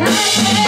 Like